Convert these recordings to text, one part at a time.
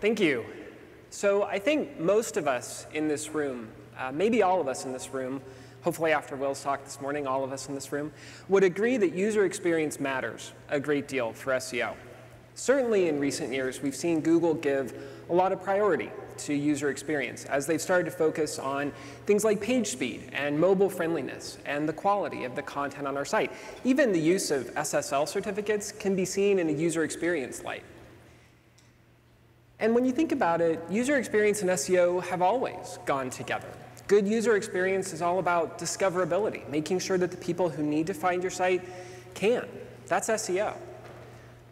Thank you. So I think most of us in this room, uh, maybe all of us in this room, hopefully after Will's talk this morning, all of us in this room, would agree that user experience matters a great deal for SEO. Certainly in recent years, we've seen Google give a lot of priority to user experience as they've started to focus on things like page speed and mobile friendliness and the quality of the content on our site. Even the use of SSL certificates can be seen in a user experience light. And when you think about it, user experience and SEO have always gone together. Good user experience is all about discoverability, making sure that the people who need to find your site can. That's SEO.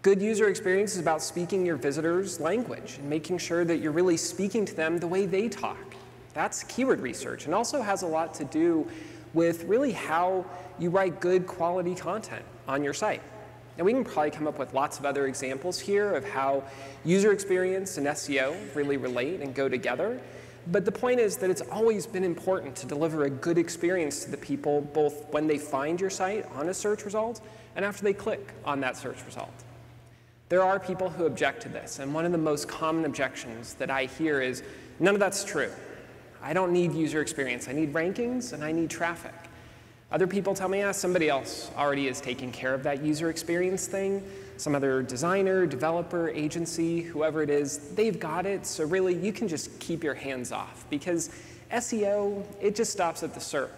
Good user experience is about speaking your visitors' language and making sure that you're really speaking to them the way they talk. That's keyword research and also has a lot to do with really how you write good quality content on your site. And we can probably come up with lots of other examples here of how user experience and SEO really relate and go together. But the point is that it's always been important to deliver a good experience to the people, both when they find your site on a search result and after they click on that search result. There are people who object to this, and one of the most common objections that I hear is, none of that's true. I don't need user experience. I need rankings and I need traffic. Other people tell me, ah, somebody else already is taking care of that user experience thing. Some other designer, developer, agency, whoever it is, they've got it. So really, you can just keep your hands off because SEO, it just stops at the SERP.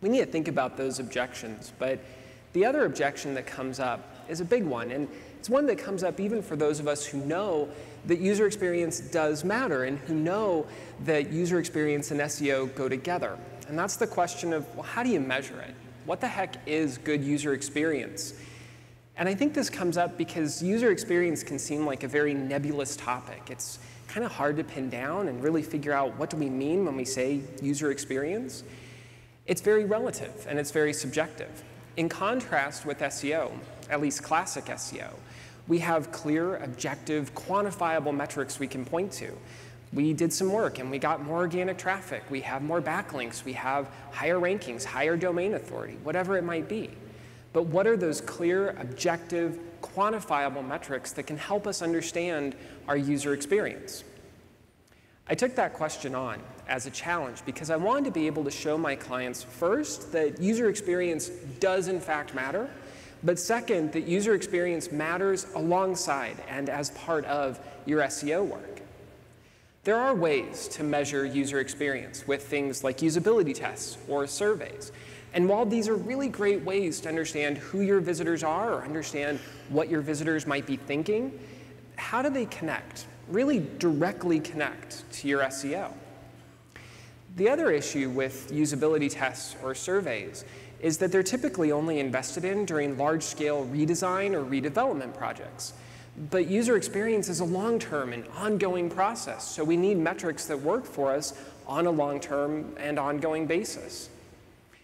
We need to think about those objections. But the other objection that comes up is a big one. And it's one that comes up even for those of us who know that user experience does matter and who know that user experience and SEO go together. And that's the question of, well, how do you measure it? What the heck is good user experience? And I think this comes up because user experience can seem like a very nebulous topic. It's kind of hard to pin down and really figure out what do we mean when we say user experience. It's very relative and it's very subjective. In contrast with SEO, at least classic SEO, we have clear, objective, quantifiable metrics we can point to we did some work and we got more organic traffic. We have more backlinks. We have higher rankings, higher domain authority, whatever it might be. But what are those clear, objective, quantifiable metrics that can help us understand our user experience? I took that question on as a challenge because I wanted to be able to show my clients first that user experience does in fact matter, but second, that user experience matters alongside and as part of your SEO work. There are ways to measure user experience with things like usability tests or surveys. And while these are really great ways to understand who your visitors are or understand what your visitors might be thinking, how do they connect, really directly connect to your SEO? The other issue with usability tests or surveys is that they're typically only invested in during large-scale redesign or redevelopment projects. But user experience is a long-term and ongoing process, so we need metrics that work for us on a long-term and ongoing basis.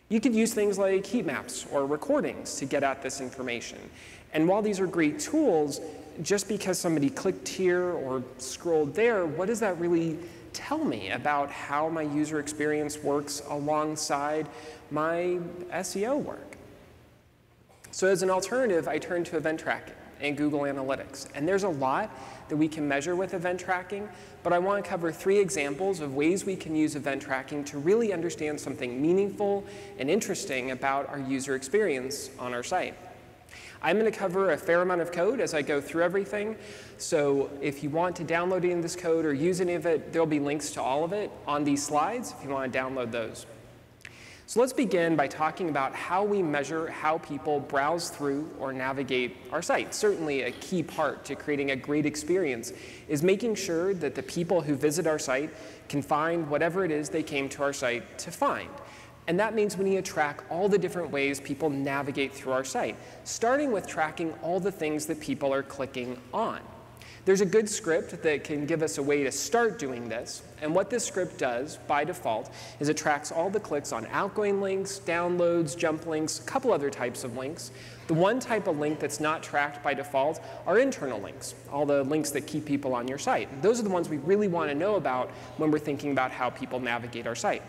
You could use things like heat maps or recordings to get at this information. And while these are great tools, just because somebody clicked here or scrolled there, what does that really tell me about how my user experience works alongside my SEO work? So as an alternative, I turn to event tracking and Google Analytics. And there's a lot that we can measure with event tracking, but I want to cover three examples of ways we can use event tracking to really understand something meaningful and interesting about our user experience on our site. I'm going to cover a fair amount of code as I go through everything. So if you want to download any of this code or use any of it, there'll be links to all of it on these slides if you want to download those. So let's begin by talking about how we measure how people browse through or navigate our site. Certainly a key part to creating a great experience is making sure that the people who visit our site can find whatever it is they came to our site to find. And that means we need to track all the different ways people navigate through our site, starting with tracking all the things that people are clicking on. There's a good script that can give us a way to start doing this. And what this script does by default is it tracks all the clicks on outgoing links, downloads, jump links, a couple other types of links. The one type of link that's not tracked by default are internal links, all the links that keep people on your site. Those are the ones we really want to know about when we're thinking about how people navigate our site.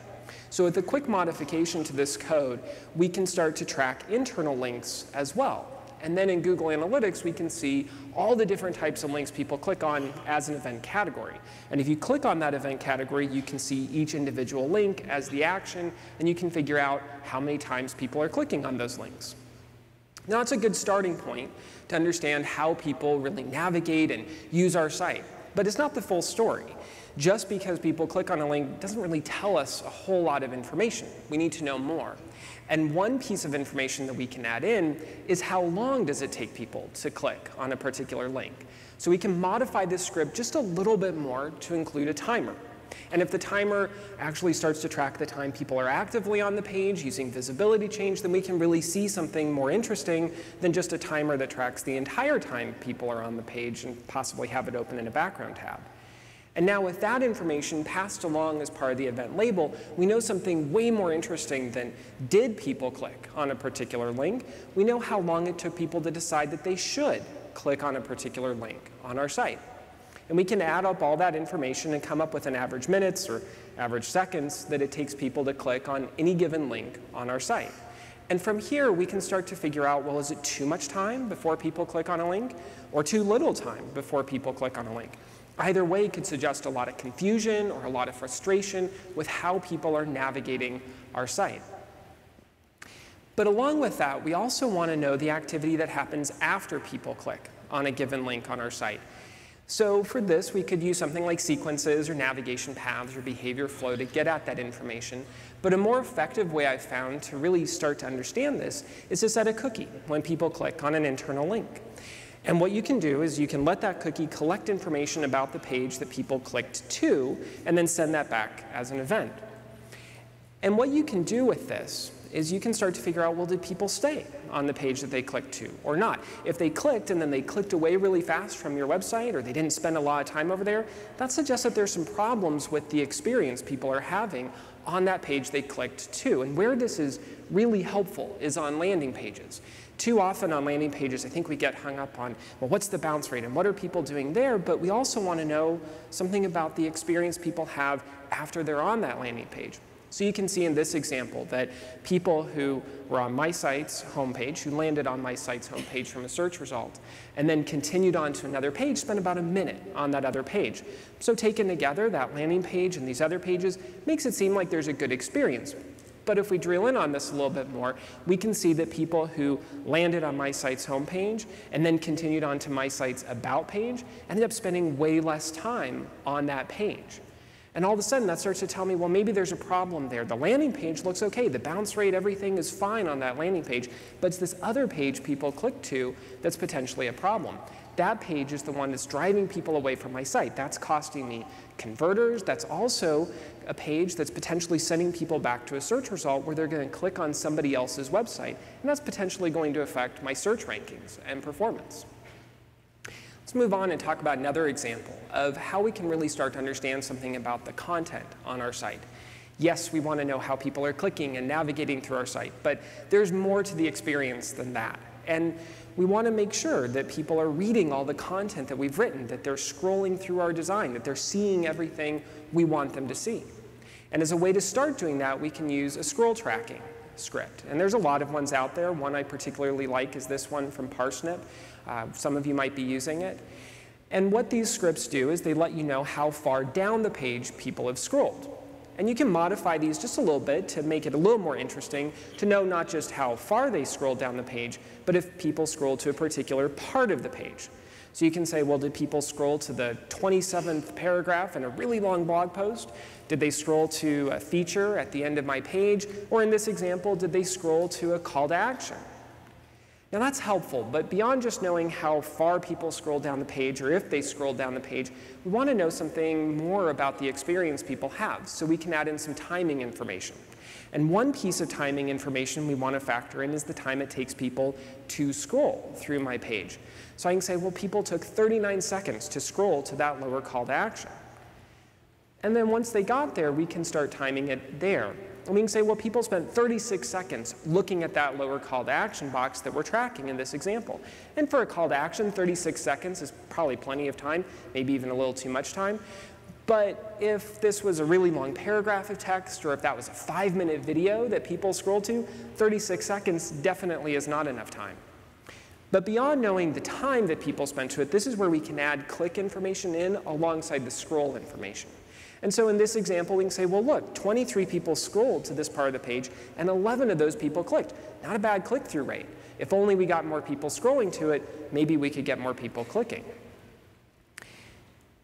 So with a quick modification to this code, we can start to track internal links as well. And then in Google Analytics, we can see all the different types of links people click on as an event category. And if you click on that event category, you can see each individual link as the action, and you can figure out how many times people are clicking on those links. Now, that's a good starting point to understand how people really navigate and use our site, but it's not the full story. Just because people click on a link doesn't really tell us a whole lot of information. We need to know more. And one piece of information that we can add in is how long does it take people to click on a particular link. So we can modify this script just a little bit more to include a timer. And if the timer actually starts to track the time people are actively on the page using visibility change, then we can really see something more interesting than just a timer that tracks the entire time people are on the page and possibly have it open in a background tab. And now with that information passed along as part of the event label, we know something way more interesting than did people click on a particular link. We know how long it took people to decide that they should click on a particular link on our site. And we can add up all that information and come up with an average minutes or average seconds that it takes people to click on any given link on our site. And from here, we can start to figure out, well, is it too much time before people click on a link or too little time before people click on a link? Either way could suggest a lot of confusion or a lot of frustration with how people are navigating our site. But along with that, we also want to know the activity that happens after people click on a given link on our site. So for this, we could use something like sequences or navigation paths or behavior flow to get at that information. But a more effective way I've found to really start to understand this is to set a cookie when people click on an internal link. And what you can do is you can let that cookie collect information about the page that people clicked to, and then send that back as an event. And what you can do with this is you can start to figure out, well, did people stay on the page that they clicked to or not? If they clicked and then they clicked away really fast from your website or they didn't spend a lot of time over there, that suggests that there's some problems with the experience people are having on that page they clicked to. And where this is really helpful is on landing pages. Too often on landing pages, I think we get hung up on, well, what's the bounce rate and what are people doing there? But we also want to know something about the experience people have after they're on that landing page. So you can see in this example that people who were on my site's homepage, who landed on my site's homepage from a search result, and then continued on to another page, spent about a minute on that other page. So taken together, that landing page and these other pages makes it seem like there's a good experience. But if we drill in on this a little bit more, we can see that people who landed on my site's homepage and then continued on to my site's about page ended up spending way less time on that page. And all of a sudden, that starts to tell me, well, maybe there's a problem there. The landing page looks okay. The bounce rate, everything is fine on that landing page. But it's this other page people click to that's potentially a problem. That page is the one that's driving people away from my site. That's costing me converters. That's also a page that's potentially sending people back to a search result where they're going to click on somebody else's website. And that's potentially going to affect my search rankings and performance. Let's move on and talk about another example of how we can really start to understand something about the content on our site. Yes, we want to know how people are clicking and navigating through our site, but there's more to the experience than that. And we want to make sure that people are reading all the content that we've written, that they're scrolling through our design, that they're seeing everything we want them to see. And as a way to start doing that, we can use a scroll tracking script. And there's a lot of ones out there. One I particularly like is this one from Parsnip. Uh, some of you might be using it. And what these scripts do is they let you know how far down the page people have scrolled. And you can modify these just a little bit to make it a little more interesting to know not just how far they scrolled down the page, but if people scrolled to a particular part of the page. So you can say, well, did people scroll to the 27th paragraph in a really long blog post? Did they scroll to a feature at the end of my page? Or in this example, did they scroll to a call to action? Now that's helpful, but beyond just knowing how far people scroll down the page or if they scroll down the page, we want to know something more about the experience people have, so we can add in some timing information. And one piece of timing information we want to factor in is the time it takes people to scroll through my page. So I can say, well, people took 39 seconds to scroll to that lower call to action. And then once they got there, we can start timing it there. And we can say, well, people spent 36 seconds looking at that lower call to action box that we're tracking in this example. And for a call to action, 36 seconds is probably plenty of time, maybe even a little too much time. But if this was a really long paragraph of text, or if that was a five minute video that people scroll to, 36 seconds definitely is not enough time. But beyond knowing the time that people spent to it, this is where we can add click information in alongside the scroll information. And so in this example, we can say, well, look, 23 people scrolled to this part of the page, and 11 of those people clicked. Not a bad click-through rate. If only we got more people scrolling to it, maybe we could get more people clicking.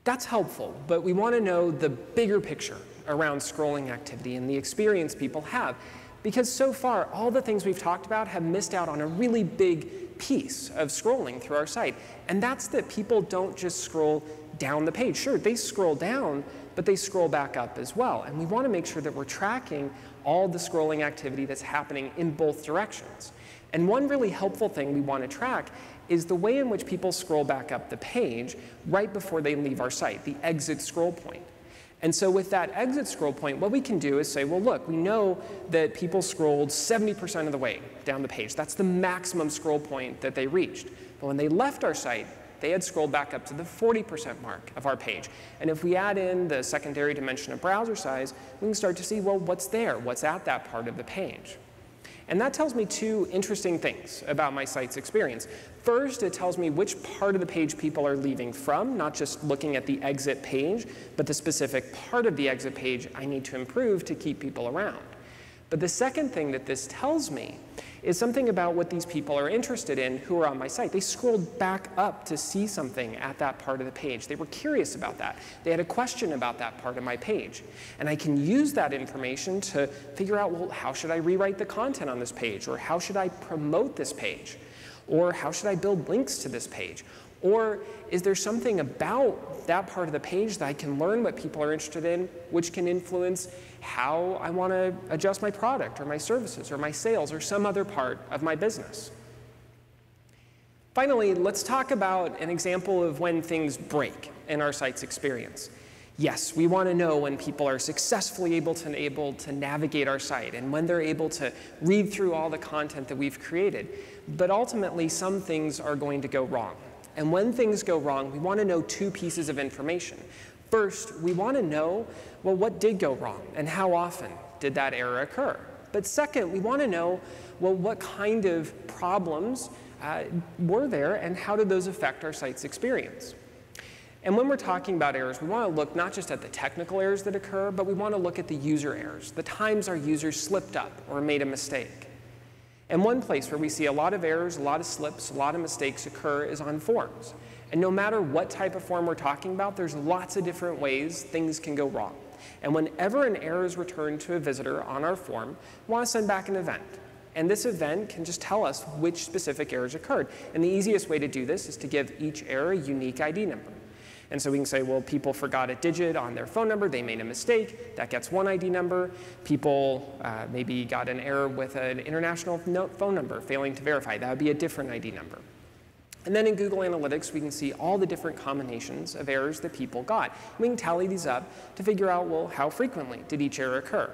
That's helpful, but we want to know the bigger picture around scrolling activity and the experience people have. Because so far, all the things we've talked about have missed out on a really big piece of scrolling through our site. And that's that people don't just scroll down the page. Sure, they scroll down, but they scroll back up as well. And we want to make sure that we're tracking all the scrolling activity that's happening in both directions. And one really helpful thing we want to track is the way in which people scroll back up the page right before they leave our site, the exit scroll point. And so with that exit scroll point, what we can do is say, well, look, we know that people scrolled 70% of the way down the page. That's the maximum scroll point that they reached. But when they left our site, they had scrolled back up to the 40% mark of our page. And if we add in the secondary dimension of browser size, we can start to see, well, what's there? What's at that part of the page? And that tells me two interesting things about my site's experience. First, it tells me which part of the page people are leaving from, not just looking at the exit page, but the specific part of the exit page I need to improve to keep people around. But the second thing that this tells me is something about what these people are interested in who are on my site. They scrolled back up to see something at that part of the page. They were curious about that. They had a question about that part of my page. And I can use that information to figure out, well, how should I rewrite the content on this page? Or how should I promote this page? Or how should I build links to this page? Or is there something about that part of the page that I can learn what people are interested in, which can influence how I want to adjust my product or my services or my sales or some other part of my business? Finally, let's talk about an example of when things break in our site's experience. Yes, we want to know when people are successfully able to, able to navigate our site and when they're able to read through all the content that we've created. But ultimately, some things are going to go wrong. And when things go wrong, we want to know two pieces of information. First, we want to know, well, what did go wrong and how often did that error occur? But second, we want to know, well, what kind of problems uh, were there and how did those affect our site's experience? And when we're talking about errors, we want to look not just at the technical errors that occur, but we want to look at the user errors, the times our users slipped up or made a mistake. And one place where we see a lot of errors, a lot of slips, a lot of mistakes occur is on forms. And no matter what type of form we're talking about, there's lots of different ways things can go wrong. And whenever an error is returned to a visitor on our form, we want to send back an event. And this event can just tell us which specific errors occurred. And the easiest way to do this is to give each error a unique ID number. And so we can say, well, people forgot a digit on their phone number, they made a mistake, that gets one ID number. People uh, maybe got an error with an international phone number, failing to verify, that would be a different ID number. And then in Google Analytics, we can see all the different combinations of errors that people got. We can tally these up to figure out, well, how frequently did each error occur?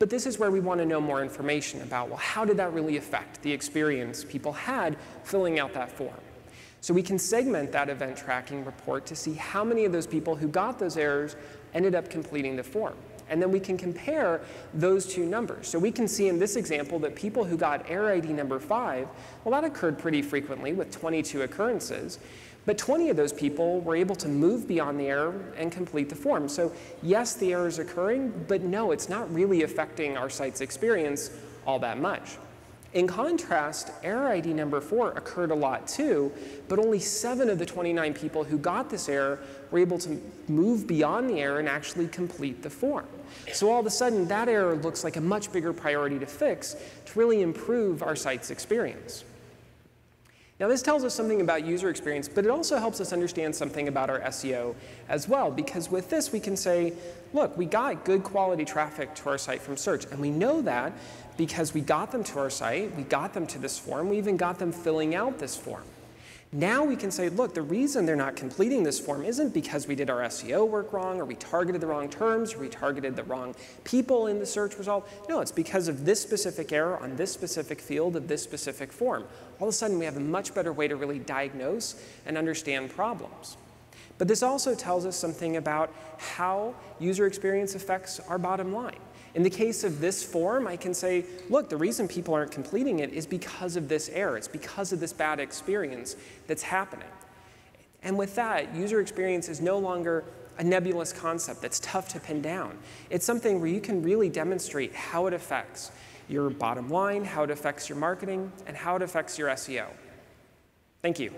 But this is where we want to know more information about, well, how did that really affect the experience people had filling out that form? So we can segment that event tracking report to see how many of those people who got those errors ended up completing the form. And then we can compare those two numbers. So we can see in this example that people who got error ID number five, well, that occurred pretty frequently with 22 occurrences. But 20 of those people were able to move beyond the error and complete the form. So yes, the error is occurring, but no, it's not really affecting our site's experience all that much. In contrast, error ID number four occurred a lot too, but only seven of the 29 people who got this error were able to move beyond the error and actually complete the form. So all of a sudden, that error looks like a much bigger priority to fix to really improve our site's experience. Now this tells us something about user experience, but it also helps us understand something about our SEO as well, because with this we can say, look, we got good quality traffic to our site from search, and we know that because we got them to our site, we got them to this form, we even got them filling out this form. Now we can say, look, the reason they're not completing this form isn't because we did our SEO work wrong, or we targeted the wrong terms, or we targeted the wrong people in the search result. No, it's because of this specific error on this specific field of this specific form. All of a sudden, we have a much better way to really diagnose and understand problems. But this also tells us something about how user experience affects our bottom line. In the case of this form, I can say, look, the reason people aren't completing it is because of this error. It's because of this bad experience that's happening. And with that, user experience is no longer a nebulous concept that's tough to pin down. It's something where you can really demonstrate how it affects your bottom line, how it affects your marketing, and how it affects your SEO. Thank you.